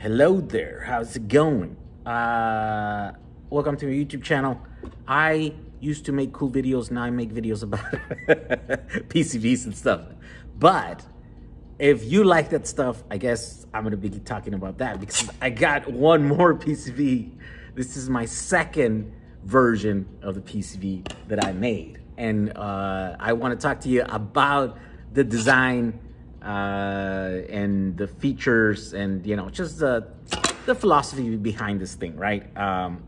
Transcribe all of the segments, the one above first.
Hello there, how's it going? Uh, welcome to my YouTube channel. I used to make cool videos, now I make videos about PCBs and stuff. But if you like that stuff, I guess I'm gonna be talking about that because I got one more PCB. This is my second version of the PCB that I made. And uh, I wanna talk to you about the design uh, and the features and, you know, just the, the philosophy behind this thing, right? Um,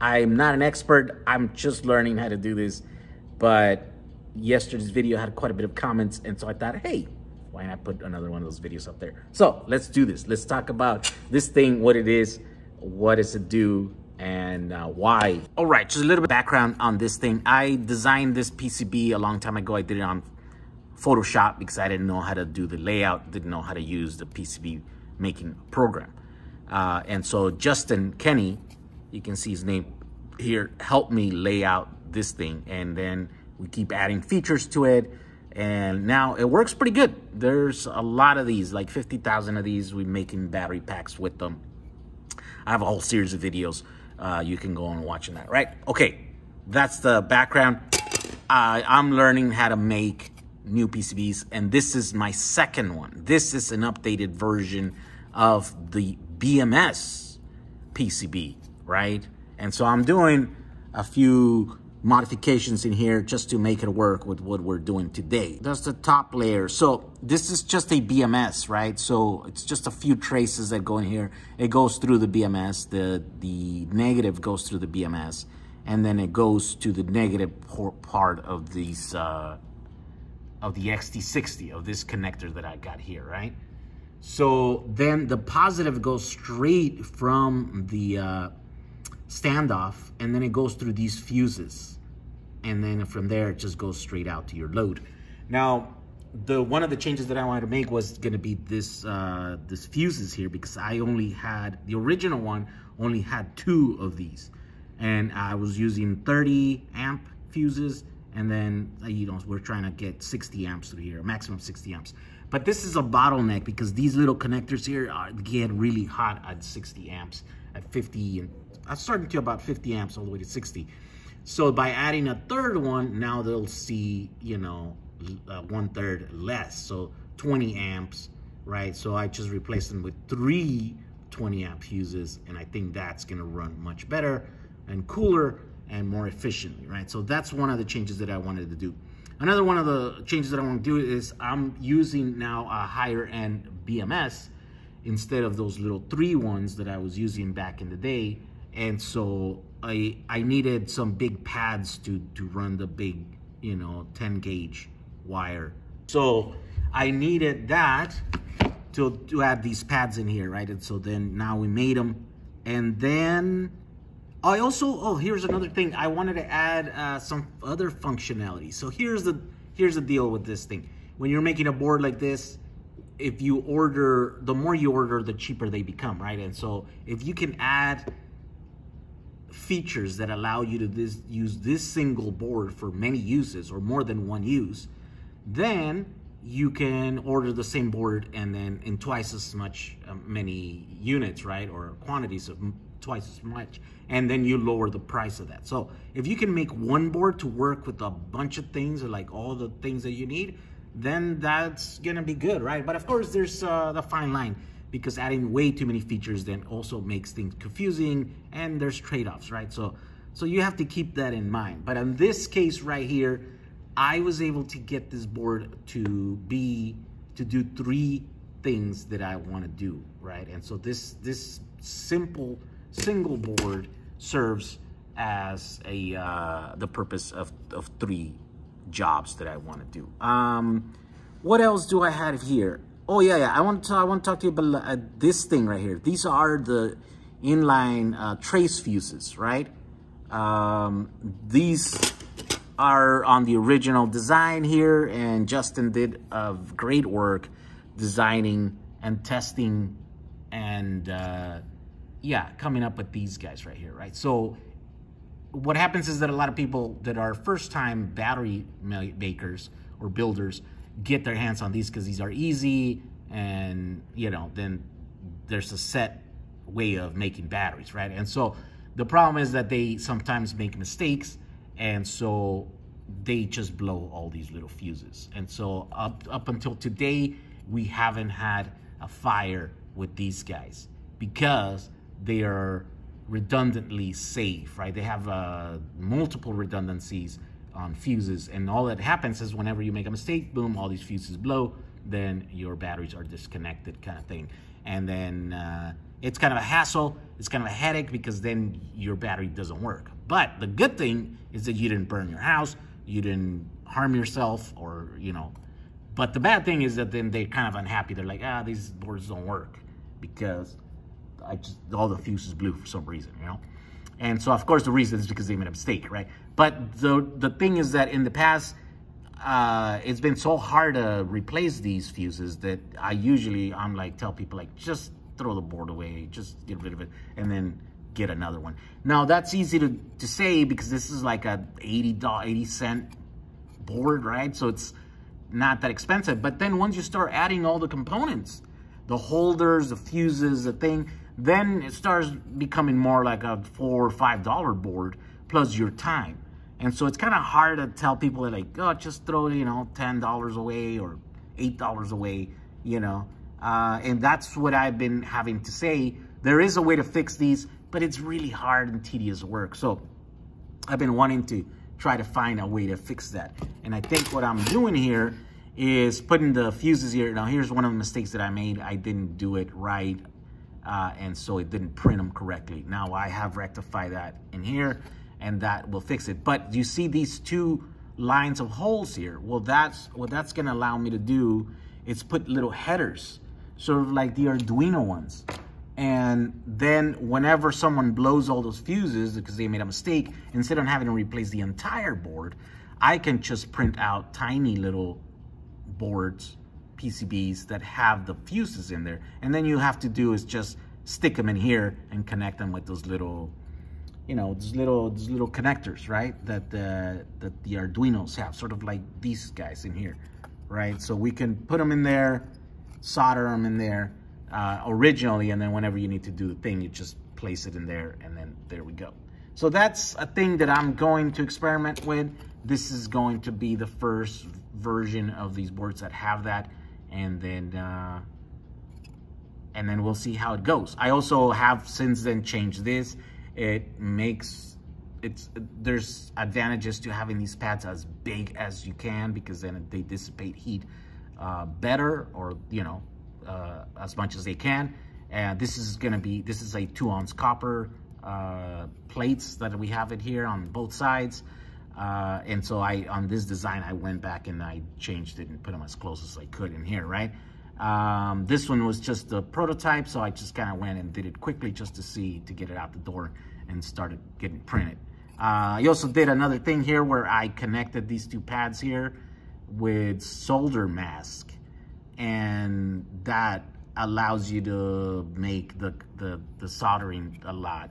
I'm not an expert. I'm just learning how to do this. But yesterday's video had quite a bit of comments. And so I thought, hey, why not put another one of those videos up there? So let's do this. Let's talk about this thing, what it is, what does it do, and uh, why. All right, just a little bit background on this thing. I designed this PCB a long time ago. I did it on Photoshop because I didn't know how to do the layout, didn't know how to use the PCB making program. Uh, and so Justin Kenny, you can see his name here, helped me lay out this thing. And then we keep adding features to it. And now it works pretty good. There's a lot of these, like 50,000 of these. We're making battery packs with them. I have a whole series of videos. Uh, you can go and watching that, right? Okay, that's the background. Uh, I'm learning how to make new PCBs, and this is my second one. This is an updated version of the BMS PCB, right? And so I'm doing a few modifications in here just to make it work with what we're doing today. That's the top layer. So this is just a BMS, right? So it's just a few traces that go in here. It goes through the BMS, the, the negative goes through the BMS, and then it goes to the negative part of these, uh, of the XT60, of this connector that I got here, right? So then the positive goes straight from the uh, standoff, and then it goes through these fuses. And then from there, it just goes straight out to your load. Now, the one of the changes that I wanted to make was going to be this uh, this fuses here because I only had, the original one only had two of these. And I was using 30 amp fuses and then, uh, you know, we're trying to get 60 amps through here, maximum 60 amps. But this is a bottleneck because these little connectors here are, get really hot at 60 amps, at 50, and I'm starting to about 50 amps all the way to 60. So by adding a third one, now they'll see, you know, uh, one third less. So 20 amps, right? So I just replaced them with three 20 amp fuses, and I think that's gonna run much better and cooler and more efficiently, right? So that's one of the changes that I wanted to do. Another one of the changes that I want to do is I'm using now a higher end BMS instead of those little three ones that I was using back in the day. And so I I needed some big pads to, to run the big, you know, 10 gauge wire. So I needed that to, to add these pads in here, right? And so then now we made them. And then I also, oh, here's another thing. I wanted to add uh, some other functionality. So here's the, here's the deal with this thing. When you're making a board like this, if you order, the more you order, the cheaper they become, right? And so if you can add features that allow you to this, use this single board for many uses or more than one use, then you can order the same board and then in twice as much uh, many units, right? Or quantities of twice as much and then you lower the price of that. So if you can make one board to work with a bunch of things, like all the things that you need, then that's gonna be good, right? But of course, there's uh, the fine line because adding way too many features then also makes things confusing and there's trade-offs, right? So, so you have to keep that in mind. But in this case right here, I was able to get this board to be, to do three things that I wanna do, right? And so this, this simple single board serves as a uh, the purpose of, of three jobs that I want to do. Um, what else do I have here? Oh yeah, yeah. I want to I want to talk to you about uh, this thing right here. These are the inline uh, trace fuses, right? Um, these are on the original design here, and Justin did a great work designing and testing and uh, yeah, coming up with these guys right here, right? So what happens is that a lot of people that are first-time battery makers or builders get their hands on these because these are easy and, you know, then there's a set way of making batteries, right? And so the problem is that they sometimes make mistakes, and so they just blow all these little fuses. And so up, up until today, we haven't had a fire with these guys because they are redundantly safe, right? They have uh, multiple redundancies on fuses, and all that happens is whenever you make a mistake, boom, all these fuses blow, then your batteries are disconnected kind of thing. And then uh, it's kind of a hassle, it's kind of a headache because then your battery doesn't work. But the good thing is that you didn't burn your house, you didn't harm yourself or, you know, but the bad thing is that then they're kind of unhappy. They're like, ah, these boards don't work because I just, all the fuses blew for some reason, you know? And so, of course, the reason is because they made a mistake, right? But the, the thing is that in the past, uh, it's been so hard to replace these fuses that I usually, I'm like, tell people like, just throw the board away, just get rid of it, and then get another one. Now, that's easy to, to say because this is like a 80, 80 cent board, right? So it's not that expensive. But then once you start adding all the components, the holders, the fuses, the thing, then it starts becoming more like a four or five dollar board plus your time. And so it's kind of hard to tell people that like, oh, just throw, you know, $10 away or $8 away, you know. Uh, and that's what I've been having to say. There is a way to fix these, but it's really hard and tedious work. So I've been wanting to try to find a way to fix that. And I think what I'm doing here is putting the fuses here. Now here's one of the mistakes that I made. I didn't do it right. Uh, and so it didn't print them correctly. Now I have rectified that in here and that will fix it. But you see these two lines of holes here? Well, that's what that's gonna allow me to do is put little headers, sort of like the Arduino ones. And then whenever someone blows all those fuses because they made a mistake, instead of having to replace the entire board, I can just print out tiny little boards, PCBs that have the fuses in there. And then you have to do is just stick them in here and connect them with those little, you know, those little, those little connectors, right? That the, that the Arduinos have, sort of like these guys in here, right? So we can put them in there, solder them in there, uh, originally, and then whenever you need to do the thing, you just place it in there, and then there we go. So that's a thing that I'm going to experiment with. This is going to be the first version of these boards that have that, and then uh, and then we'll see how it goes. I also have since then changed this. It makes it's there's advantages to having these pads as big as you can because then they dissipate heat uh, better or you know uh, as much as they can. And this is gonna be, this is a two ounce copper uh, plates that we have it here on both sides. Uh, and so I, on this design, I went back and I changed it and put them as close as I could in here, right? Um, this one was just a prototype, so I just kind of went and did it quickly just to see, to get it out the door and started getting printed. Uh, I also did another thing here where I connected these two pads here with solder mask and that allows you to make the, the, the soldering a lot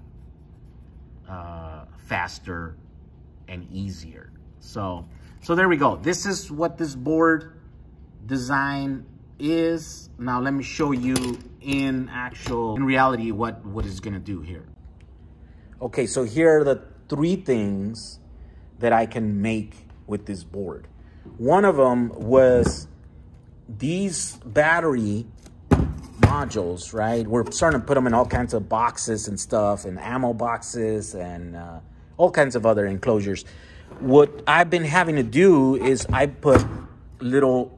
uh, faster and easier. So, so there we go. This is what this board design is. Now let me show you in actual, in reality, what, what it's gonna do here. Okay, so here are the three things that I can make with this board. One of them was these battery modules, right? We're starting to put them in all kinds of boxes and stuff, and ammo boxes and uh, all kinds of other enclosures. What I've been having to do is I put little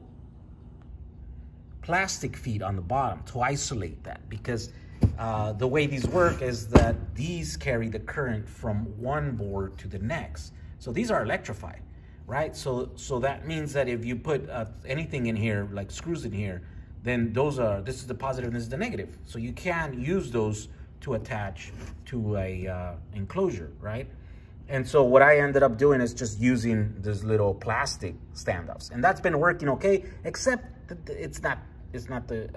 plastic feet on the bottom to isolate that because uh, the way these work is that these carry the current from one board to the next. So these are electrified right? So so that means that if you put uh, anything in here, like screws in here, then those are, this is the positive and this is the negative. So you can use those to attach to a uh, enclosure, right? And so what I ended up doing is just using this little plastic standoffs. And that's been working okay, except that it's not, it's not the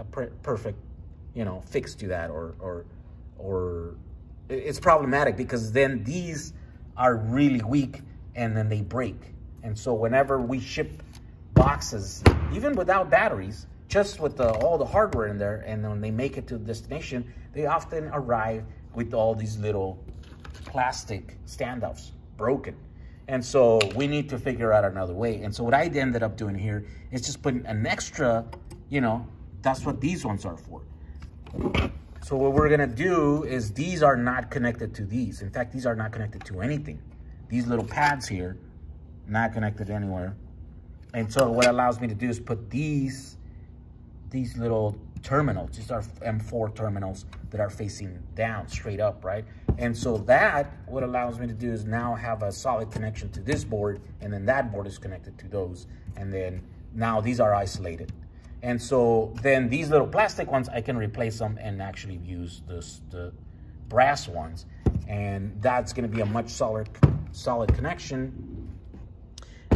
perfect, you know, fix to that or, or, or it's problematic because then these are really weak and then they break. And so whenever we ship boxes, even without batteries, just with the, all the hardware in there. And when they make it to the destination, they often arrive with all these little plastic standoffs broken. And so we need to figure out another way. And so what I ended up doing here is just putting an extra, you know, that's what these ones are for. So what we're gonna do is these are not connected to these. In fact, these are not connected to anything. These little pads here, not connected anywhere. And so what allows me to do is put these, these little terminals, these are M4 terminals that are facing down, straight up, right? And so that, what allows me to do is now have a solid connection to this board, and then that board is connected to those. And then now these are isolated. And so then these little plastic ones, I can replace them and actually use this, the brass ones. And that's gonna be a much solid, solid connection.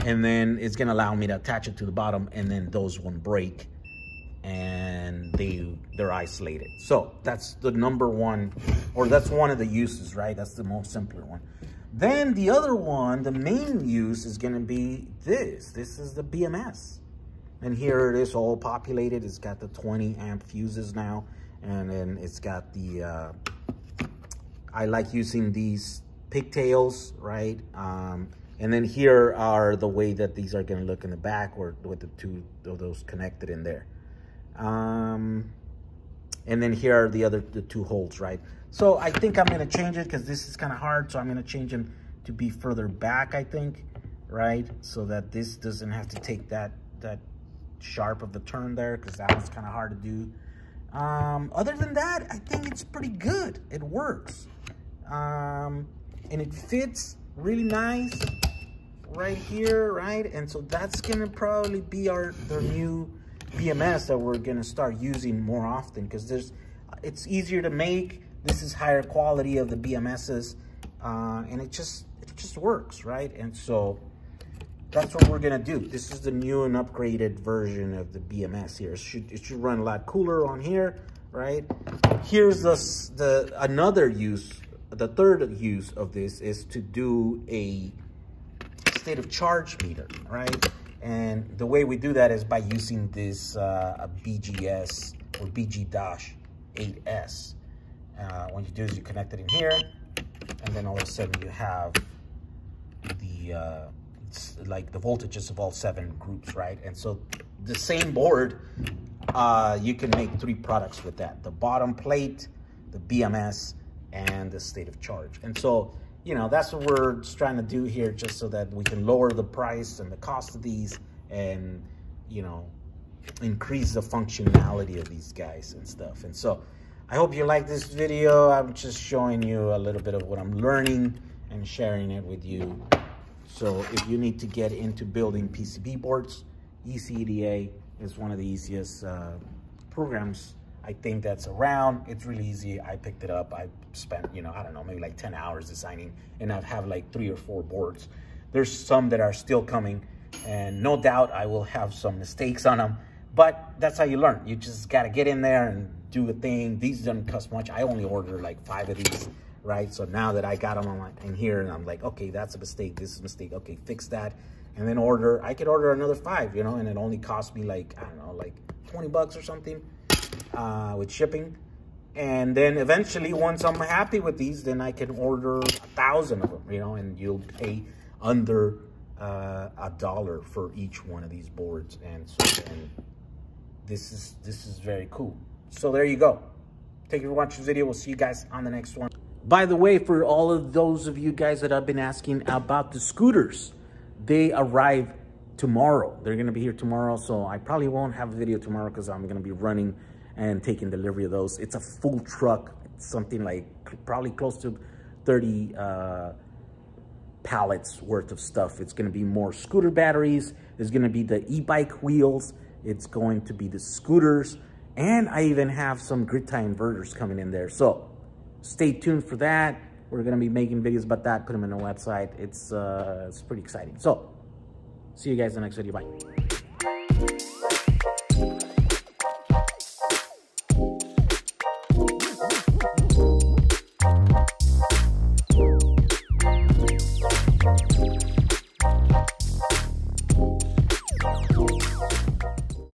And then it's gonna allow me to attach it to the bottom and then those won't break and they, they're isolated. So that's the number one, or that's one of the uses, right? That's the most simpler one. Then the other one, the main use is gonna be this. This is the BMS. And here it is all populated. It's got the 20 amp fuses now. And then it's got the, uh, I like using these pigtails, right? Um, and then here are the way that these are gonna look in the back or with the two of those connected in there. Um, and then here are the other, the two holes, right? So I think I'm gonna change it because this is kind of hard. So I'm gonna change them to be further back, I think, right? So that this doesn't have to take that, that sharp of the turn there because that was kind of hard to do. Um, other than that, I think it's pretty good. It works. Um, and it fits really nice right here, right? And so that's gonna probably be our the new BMS that we're gonna start using more often because there's it's easier to make. This is higher quality of the BMSs, uh, and it just it just works, right? And so that's what we're gonna do. This is the new and upgraded version of the BMS here. It should, it should run a lot cooler on here, right? Here's the, the another use, the third use of this is to do a state of charge meter, right? And the way we do that is by using this uh, BGS or BG-8S. Uh, what you do is you connect it in here, and then all of a sudden you have the uh, like the voltages of all seven groups, right? And so the same board, uh, you can make three products with that. The bottom plate, the BMS, and the state of charge. And so, you know, that's what we're trying to do here just so that we can lower the price and the cost of these and, you know, increase the functionality of these guys and stuff. And so I hope you like this video. I'm just showing you a little bit of what I'm learning and sharing it with you. So if you need to get into building PCB boards, EasyEDA is one of the easiest uh, programs I think that's around. It's really easy. I picked it up. I spent, you know, I don't know, maybe like 10 hours designing and I have like three or four boards. There's some that are still coming and no doubt I will have some mistakes on them, but that's how you learn. You just got to get in there and do a thing. These don't cost much. I only order like five of these right? So now that I got them on in here and I'm like, okay, that's a mistake. This is a mistake. Okay, fix that. And then order, I could order another five, you know, and it only cost me like, I don't know, like 20 bucks or something uh, with shipping. And then eventually, once I'm happy with these, then I can order a thousand of them, you know, and you'll pay under uh, a dollar for each one of these boards. And so and this is this is very cool. So there you go. Thank you for watching this video. We'll see you guys on the next one. By the way, for all of those of you guys that have been asking about the scooters, they arrive tomorrow. They're going to be here tomorrow, so I probably won't have a video tomorrow because I'm going to be running and taking delivery of those. It's a full truck, something like probably close to 30 uh, pallets worth of stuff. It's going to be more scooter batteries. There's going to be the e-bike wheels. It's going to be the scooters. And I even have some grid tie inverters coming in there. So stay tuned for that. We're going to be making videos about that, put them on the website. It's, uh, it's pretty exciting. So, see you guys in the next video. Bye.